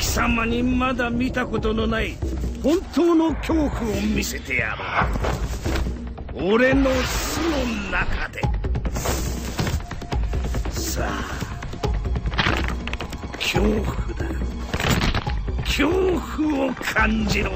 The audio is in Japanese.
貴様にまだ見たことのない本当の恐怖を見せてやろう。俺の巣の中で。さあ恐怖だ。恐怖を感じろ。